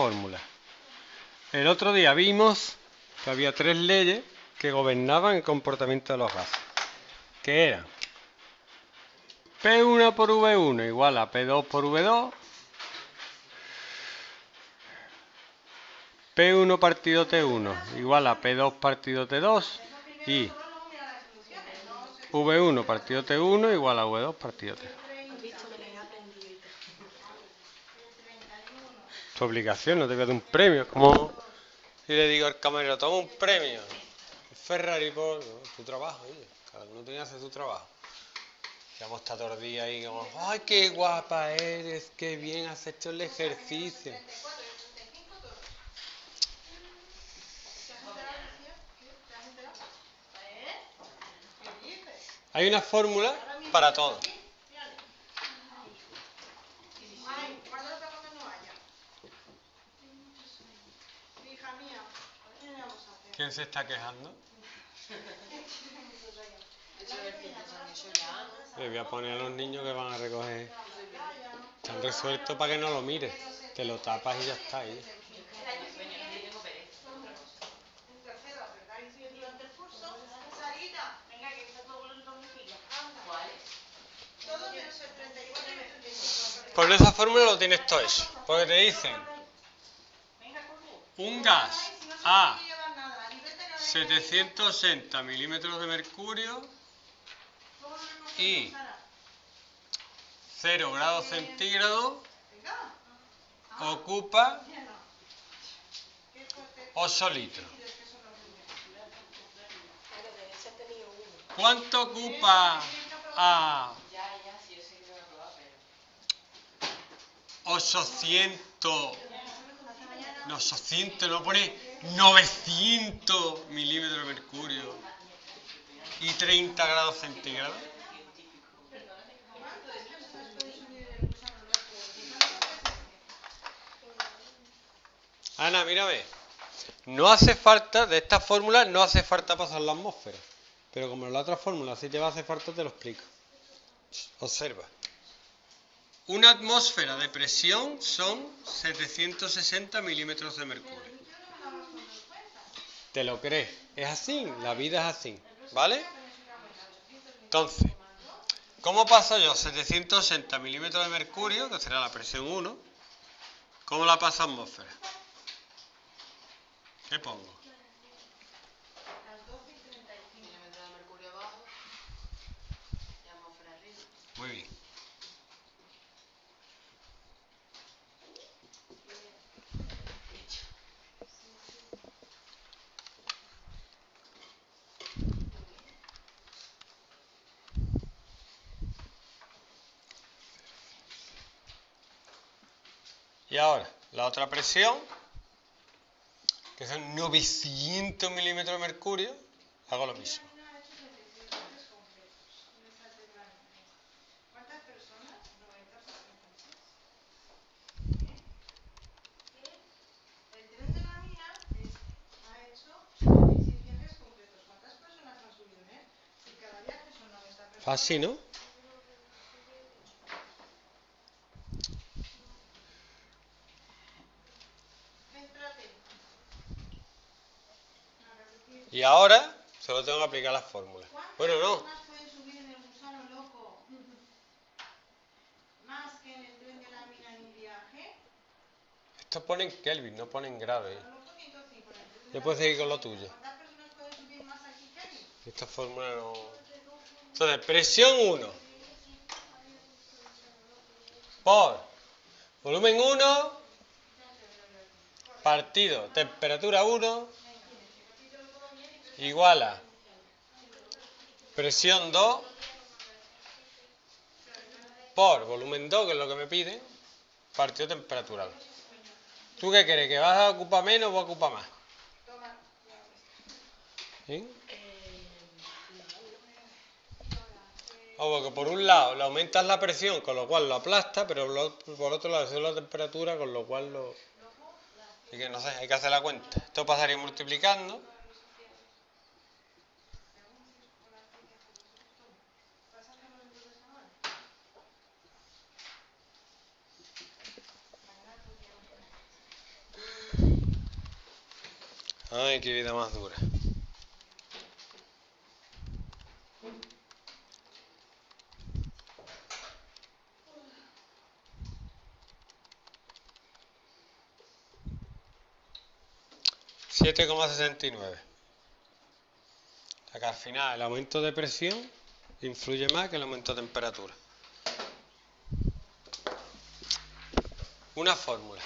fórmula. El otro día vimos que había tres leyes que gobernaban el comportamiento de los gases, que eran P1 por V1 igual a P2 por V2, P1 partido T1 igual a P2 partido T2 y V1 partido T1 igual a V2 partido T2. Tu obligación, no te voy a dar un premio. Como si le digo al camarero, toma un premio. Ferrari por tu trabajo, oye. Cada uno tiene que hacer su trabajo. Ya hemos estado todo el día ahí como, ay, qué guapa eres, qué bien has hecho el ejercicio. Hay una fórmula para todo. ¿Quién se está quejando? Le voy a poner a los niños que van a recoger. Están resueltos para que no lo mires. Te lo tapas y ya está ahí. Con esa fórmula lo tienes todo eso. Porque te dicen un gas a 760 milímetros de mercurio y 0 grados centígrados ocupa 8 litros. ¿Cuánto ocupa a 800? No, 800, no pone 900 milímetros de mercurio y 30 grados centígrados. Ana, mírame. No hace falta, de esta fórmula no hace falta pasar la atmósfera. Pero como en la otra fórmula sí te va a hacer falta, te lo explico. Observa. Una atmósfera de presión son 760 milímetros de mercurio. ¿Te lo crees? Es así, la vida es así. ¿Vale? Entonces, ¿cómo paso yo 760 milímetros de mercurio, que será la presión 1? ¿Cómo la paso a atmósfera? ¿Qué pongo? Muy bien. Y ahora, la otra presión, que son 900 milímetros de mercurio, hago lo mismo. Fácil, ¿no? Y ahora solo tengo que aplicar las fórmulas. Bueno, no. Esto pone en Kelvin, no pone en grado. Yo puedo seguir con lo tuyo. Esta fórmula no... Entonces, presión 1 por volumen 1 partido temperatura 1 igual a presión 2 por volumen 2, que es lo que me pide, partido temperatura 2. ¿Tú qué crees? ¿Que vas a ocupar menos o vas a ocupar más? ¿Sí? O porque por un lado le aumentas la presión, con lo cual lo aplasta, pero por otro lado sube la temperatura, con lo cual lo... Así que no sé, hay que hacer la cuenta. Esto pasaría multiplicando. Ay, qué vida más dura. Siete coma sesenta y nueve. O al final el aumento de presión influye más que el aumento de temperatura. Una fórmula.